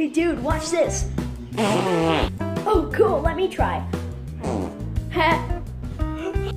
Hey dude, watch this. Oh cool, let me try.